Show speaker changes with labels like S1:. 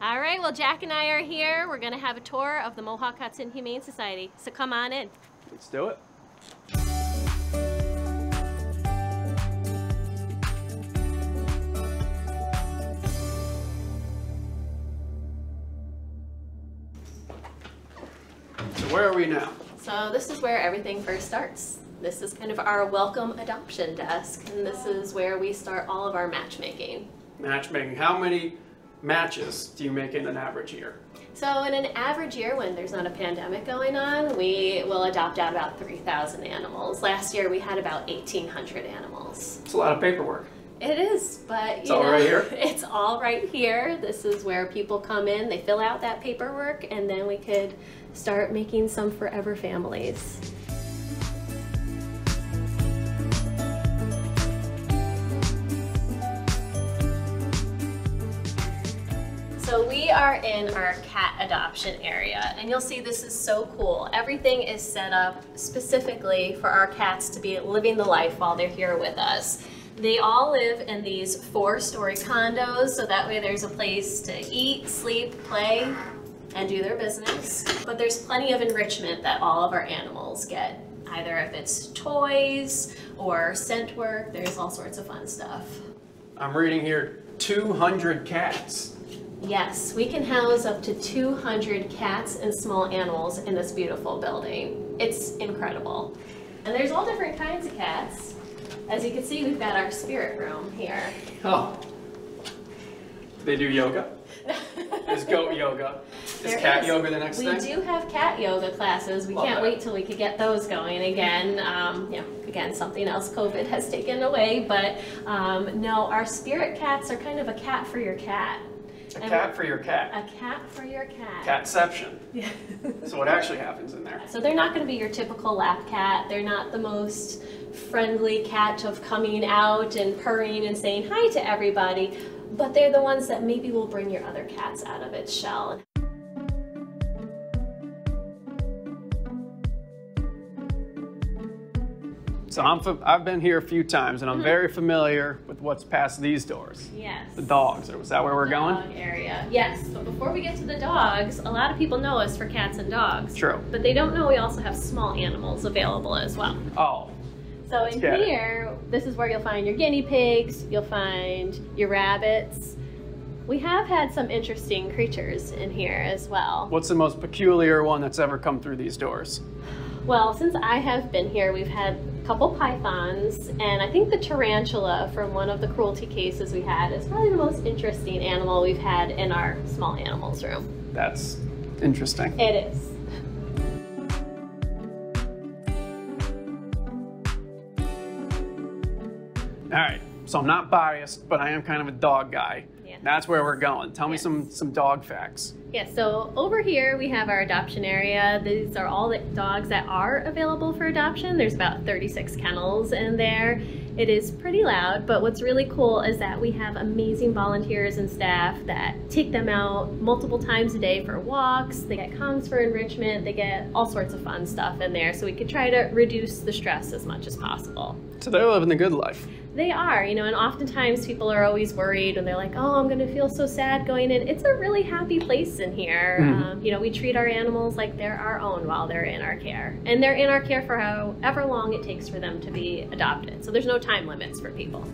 S1: All right, well, Jack and I are here. We're going to have a tour of the Mohawk Hudson Humane Society. So come on in.
S2: Let's do it. So where are we now?
S1: So this is where everything first starts. This is kind of our welcome adoption desk, and this is where we start all of our matchmaking.
S2: Matchmaking. How many matches do you make in an average year?
S1: So in an average year when there's not a pandemic going on, we will adopt out about 3,000 animals. Last year we had about 1,800 animals.
S2: It's a lot of paperwork.
S1: It is, but
S2: It's
S1: you
S2: all
S1: know,
S2: right here?
S1: it's all right here. This is where people come in, they fill out that paperwork, and then we could start making some forever families. So we are in our cat adoption area and you'll see this is so cool. Everything is set up specifically for our cats to be living the life while they're here with us. They all live in these four story condos so that way there's a place to eat, sleep, play, and do their business. But there's plenty of enrichment that all of our animals get. Either if it's toys or scent work, there's all sorts of fun stuff.
S2: I'm reading here 200 cats.
S1: Yes, we can house up to 200 cats and small animals in this beautiful building. It's incredible. And there's all different kinds of cats. As you can see, we've got our spirit room here.
S2: Oh. They do yoga? Is goat yoga? Is
S1: There
S2: cat
S1: is.
S2: yoga the next
S1: we
S2: thing?
S1: We do have cat yoga classes. We
S2: Love
S1: can't
S2: that.
S1: wait till we could get those going again. Um, you know, again, something else COVID has taken away. But um, no, our spirit cats are kind of a cat for your cat.
S2: A
S1: And-
S2: cat for your cat.
S1: A cat for your cat.
S2: Catception.
S1: Yeah.
S2: So what actually happens in there?
S1: So they're not going to be your typical lap cat. They're not the most friendly cat of coming out and purring and saying hi to everybody, but they're the ones that maybe will bring your other cats out of its shell.
S2: So I'm I've been here a few times
S1: Mm-hmm.
S2: and I'm very familiar with what's past these doors.
S1: Yes.
S2: The dogs. Or Was that where we're going?
S1: Dog area. Yes, but before we get to the dogs, a lot of people know us for cats and dogs.
S2: True.
S1: But they don't know we also have small animals available as well.
S2: Oh,
S1: So in here, this is where you'll find your guinea pigs, you'll find your rabbits. We have had some interesting creatures in here as well.
S2: what's the most peculiar one that's ever come through these doors?
S1: Well, since I have been here, we've had couple pythons, and I think the tarantula from one of the cruelty cases we had is probably the most interesting animal we've had in our small animals room.
S2: That's interesting.
S1: It is.
S2: All right. So I'm not biased, but I am kind of a dog guy.
S1: Yeah.
S2: That's where we're going. Tell me
S1: Yes.
S2: some some dog facts.
S1: Yeah, so over here we have our adoption area. These are all the dogs that are available for adoption. There's about 36 kennels in there. It is pretty loud, but what's really cool is that we have amazing volunteers and staff that take them out multiple times a day for walks. They get Kongs for enrichment. They get all sorts of fun stuff in there. So we could try to reduce the stress as much as possible.
S2: So they're living the good life.
S1: They are, you know, and oftentimes people are always worried when they're like, oh, I'm going to feel so sad going in. It's a really happy place in here.
S2: Mhm.
S1: Um, you know, we treat our animals like they're our own while they're in our care. And they're in our care for however long it takes for them to be adopted. So there's no time limits for people.